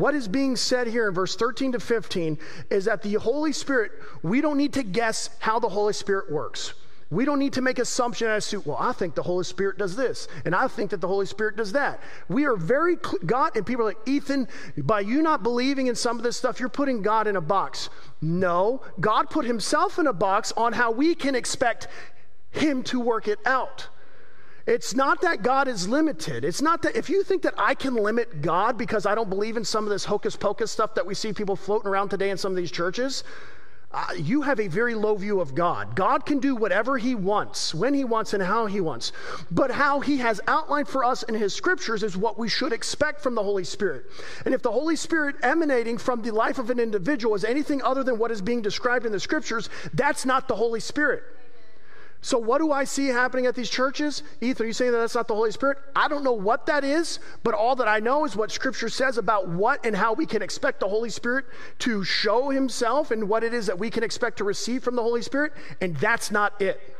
What is being said here in verse 13 to 15 is that the Holy Spirit, we don't need to guess how the Holy Spirit works. We don't need to make assumption as to, well, I think the Holy Spirit does this, and I think that the Holy Spirit does that. We are very, God, and people are like, Ethan, by you not believing in some of this stuff, you're putting God in a box. No, God put himself in a box on how we can expect him to work it out. It's not that God is limited. It's not that if you think that I can limit God because I don't believe in some of this hocus pocus stuff that we see people floating around today in some of these churches, uh, you have a very low view of God. God can do whatever He wants, when He wants, and how He wants. But how He has outlined for us in His scriptures is what we should expect from the Holy Spirit. And if the Holy Spirit emanating from the life of an individual is anything other than what is being described in the scriptures, that's not the Holy Spirit. So, what do I see happening at these churches? Ethan, are you saying that that's not the Holy Spirit? I don't know what that is, but all that I know is what Scripture says about what and how we can expect the Holy Spirit to show Himself and what it is that we can expect to receive from the Holy Spirit, and that's not it.